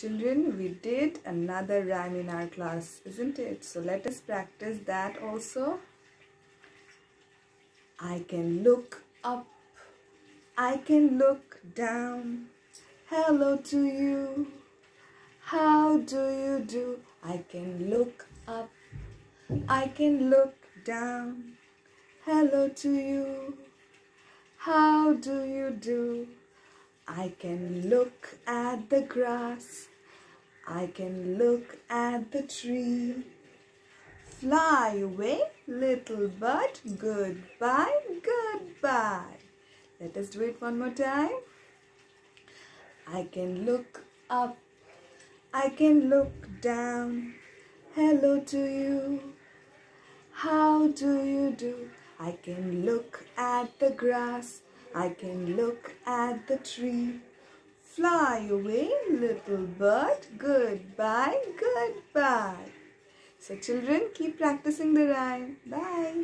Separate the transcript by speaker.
Speaker 1: Children, we did another rhyme in our class, isn't it? So let us practice that also. I can look up, I can look down. Hello to you, how do you do? I can look up, I can look down. Hello to you, how do you do? I can look at the grass. I can look at the tree. Fly away, little bird. Goodbye, goodbye. Let us do it one more time. I can look up. I can look down. Hello to you. How do you do? I can look at the grass. I can look at the tree. Fly away, little bird. Goodbye, goodbye. So children, keep practicing the rhyme. Bye.